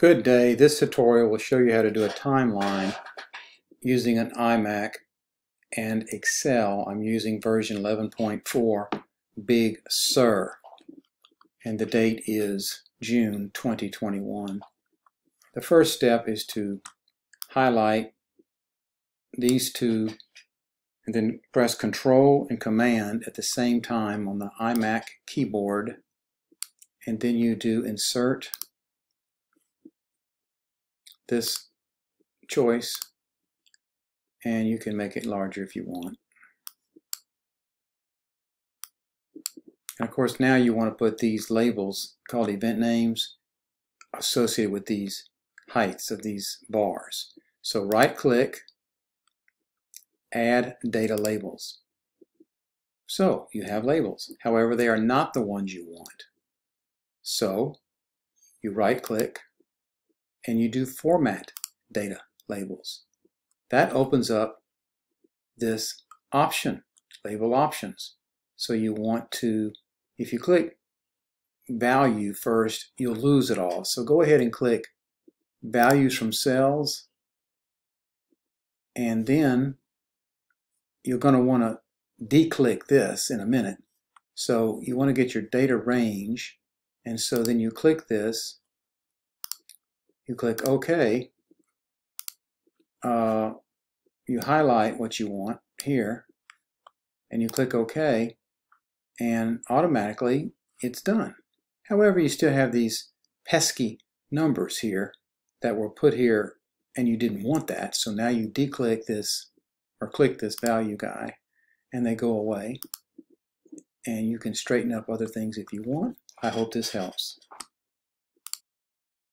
Good day. This tutorial will show you how to do a timeline using an iMac and Excel. I'm using version 11.4 Big Sur and the date is June 2021. The first step is to highlight these two and then press Control and Command at the same time on the iMac keyboard and then you do Insert this choice and you can make it larger if you want. And of course now you want to put these labels called event names associated with these heights of these bars. So right click, add data labels. So you have labels. However, they are not the ones you want. So you right click, and you do format data labels. That opens up this option, label options. So you want to, if you click value first, you'll lose it all. So go ahead and click values from cells and then you're going to want to declick this in a minute. So you want to get your data range and so then you click this you click OK, uh, you highlight what you want here, and you click OK, and automatically it's done. However, you still have these pesky numbers here that were put here and you didn't want that, so now you declick this or click this value guy and they go away and you can straighten up other things if you want. I hope this helps.